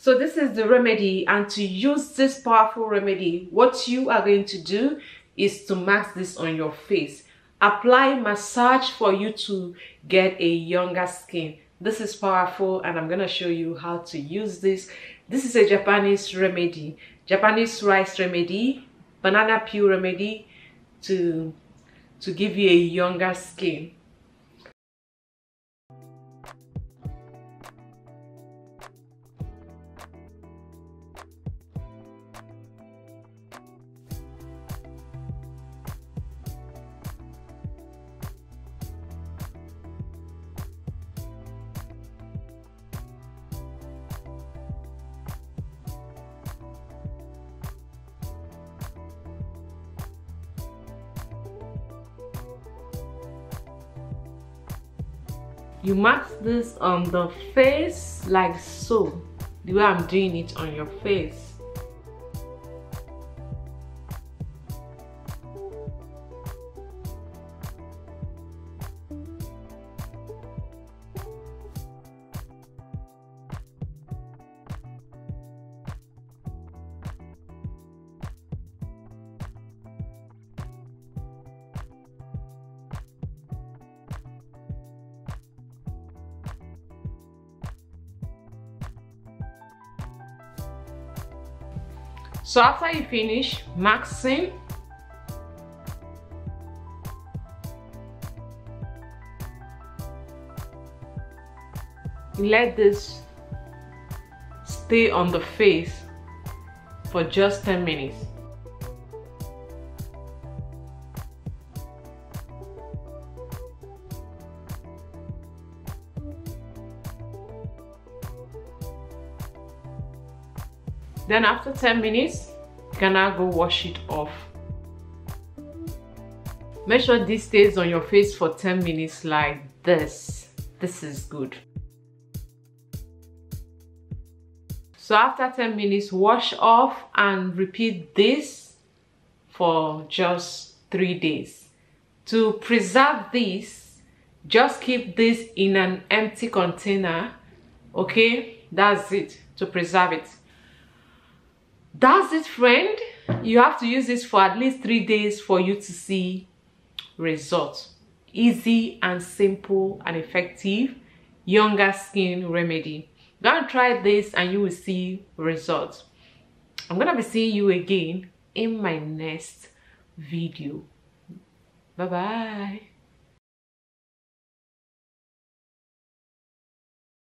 so this is the remedy and to use this powerful remedy what you are going to do is to mask this on your face. Apply massage for you to get a younger skin. This is powerful and i'm gonna show you how to use this. This is a japanese remedy. Japanese rice remedy banana peel remedy to to give you a younger skin you mask this on the face like so. The way i'm doing it on your face So after you finish maxing, let this stay on the face for just 10 minutes. Then after 10 minutes, you can now go wash it off. Make sure this stays on your face for 10 minutes like this. This is good. So after 10 minutes, wash off and repeat this for just three days. To preserve this, just keep this in an empty container. Okay, that's it to preserve it. That's it, friend. You have to use this for at least three days for you to see results. Easy and simple and effective younger skin remedy. Go and try this and you will see results. I'm gonna be seeing you again in my next video. Bye bye.